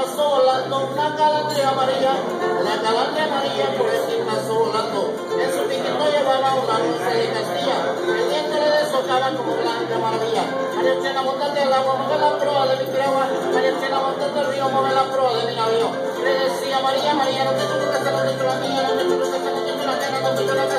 una calandria María, la calandria María por el pasó volando. En su piquito llevaba una luz de Castilla, el diente le deshojaba como blanca maravilla. María Chena, montate al agua, mueve la proa de mi piragua. María Chena, montate al río, mueve la proa de mi navío. Le decía María, María, no te preocupes, no te la mía, no te preocupes, no te la mía, no te preocupes, no te la mía,